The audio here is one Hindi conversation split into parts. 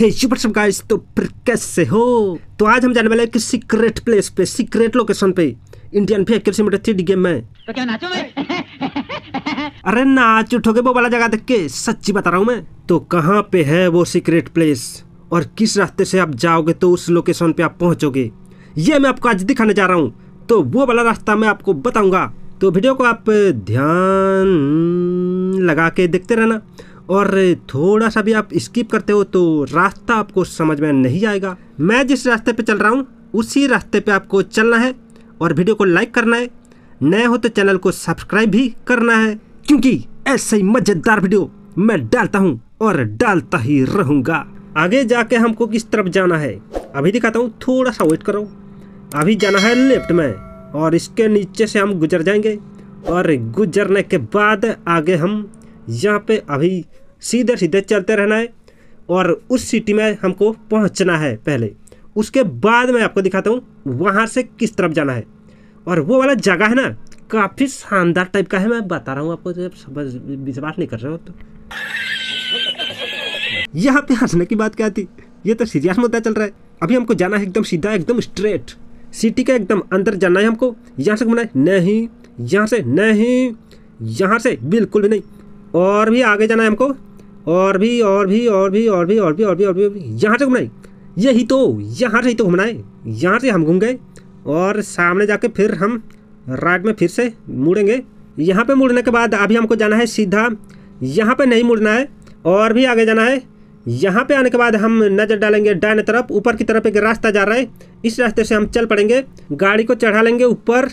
हे सुपर सब गाइस तो कैसे हो? तो आज हम जाने वाले हैं कि सीक्रेट प्लेस पे सीक्रेट लोकेशन पे। इंडियन फेक कृषि मीटर थ्री गेम में। तो क्या नाचो अरे नाच उठोगे वो वाला जगह देख के सच्ची बता रहा हूँ मैं। तो कहाँ पे है वो सीक्रेट प्लेस और किस रास्ते से आप जाओगे तो उस लोकेशन पे आप पहुंचोगे? ये मैं आपको आज दिखाने जा रहा हूँ। तो वो वाला रास्ता मैं आपको बताऊँगा। तो वीडियो को आप ध्यान लगा के देखते रहना। और थोड़ा सा भी आप स्किप करते हो तो रास्ता आपको समझ में नहीं आएगा। मैं जिस रास्ते पे चल रहा हूँ, उसी रास्ते पे आपको चलना है और वीडियो को लाइक करना है। नए हो तो चैनल को सब्सक्राइब भी करना है, क्योंकि ऐसे ही मज़ेदार वीडियो मैं डालता हूँ और डालता ही रहूँगा। आगे जाके हमको किस तरफ़ जाना है? अभी दिखाता हूँ, थोड़ा सा वेट करो। अभी जाना है लेफ़्ट में और इसके नीचे से हम गुजर जाएँगे और गुजरने के बाद आगे हम यहाँ पे अभी सीधे सीधे चलते रहना है और उस सिटी में हमको पहुँचना है पहले। उसके बाद मैं आपको दिखाता हूँ वहाँ से किस तरफ़ जाना है। और वो वाला जगह है ना, काफ़ी शानदार टाइप का है। मैं बता रहा हूँ आपको, जब विश्वास नहीं कर रहे हो तो। यहाँ पे हंसने की बात क्या थी? ये तो सीरियस मुद्दा चल रहा है। अभी हमको जाना है एकदम सीधा, एकदम स्ट्रेट सिटी के एकदम अंदर जाना है हमको। यहाँ से घूमना है? नहीं। यहाँ से? नहीं। यहाँ से? बिल्कुल भी नहीं। और भी आगे जाना है हमको? और भी और भी और भी और भी और भी और भी और भी, यहाँ से घूमना है यही तो यहाँ से ही तो घूमना है यहाँ से हम घूम गए। और सामने जाके फिर हम राइट में फिर से मुड़ेंगे। यहाँ पे मुड़ने के बाद अभी हमको जाना है सीधा। यहाँ पे नहीं मुड़ना है और भी आगे जाना है। यहाँ पे आने के बाद हम नज़र डालेंगे डायने तरफ़। ऊपर की तरफ़ एक रास्ता जा रहा है। इस रास्ते से हम चल पड़ेंगे। गाड़ी को चढ़ा लेंगे ऊपर।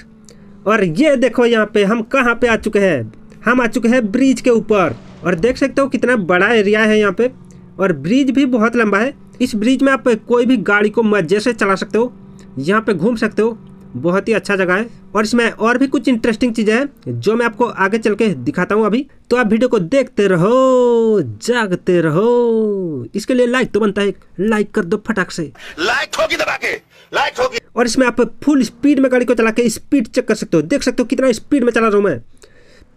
और ये देखो यहाँ पे हम कहाँ पे आ चुके हैं? हम आ चुके हैं ब्रिज के ऊपर। और देख सकते हो कितना बड़ा एरिया है यहाँ पे। और ब्रिज भी बहुत लंबा है। इस ब्रिज में आप कोई भी गाड़ी को मज़े से चला सकते हो। यहाँ पे घूम सकते हो। बहुत ही अच्छा जगह है। और इसमें और भी कुछ इंटरेस्टिंग चीज़ें हैं जो मैं आपको आगे चल के दिखाता हूँ अभी। तो आप वीडियो को देखते रहो जागते रहो। इसके लिए लाइक तो बनता है लाइक कर दो फटाक से। लाइक होगी दबा के लाइक ठोकी और इसमें आप फुल स्पीड में गाड़ी को चला के स्पीड चेक कर सकते हो। देख सकते हो कितना स्पीड में चला रहा हूँ मैं।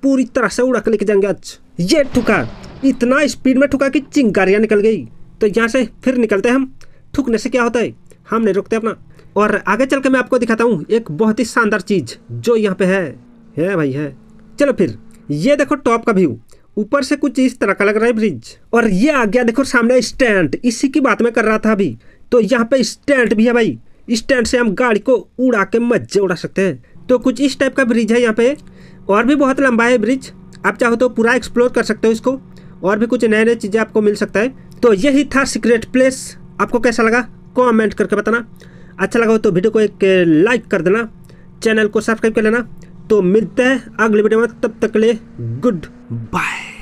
पूरी तरह से उड़ा के लेके जाएँगे आज। ये ठुका, इतना स्पीड में ठुका कि चिंगारियाँ निकल गई। तो यहाँ से फिर निकलते हैं हम। ठुकने से क्या होता है? हम नहीं रुकते अपना। और आगे चल के मैं आपको दिखाता हूँ एक बहुत ही शानदार चीज़ जो यहाँ पे है। है भाई, है। चलो फिर, ये देखो टॉप का व्यू ऊपर से कुछ इस तरह का लग रहा है ब्रिज और ये आ गया देखो सामने स्टैंड इसी की बात मैं कर रहा था अभी। तो यहाँ पे स्टैंड भी है भाई। स्टैंड से हम गाड़ी को उड़ा के मज़े उड़ा सकते हैं। तो कुछ इस टाइप का ब्रिज है यहाँ पे। और भी बहुत लंबा है ब्रिज आप चाहो तो पूरा एक्सप्लोर कर सकते हो इसको, और भी कुछ नए नए चीज़ें आपको मिल सकता है। तो यही था सीक्रेट प्लेस आपको कैसा लगा? कमेंट करके बताना। अच्छा लगा हो तो वीडियो को एक लाइक कर देना। चैनल को सब्सक्राइब कर लेना। तो मिलते हैं अगले वीडियो में। तब तक के लिए गुड बाय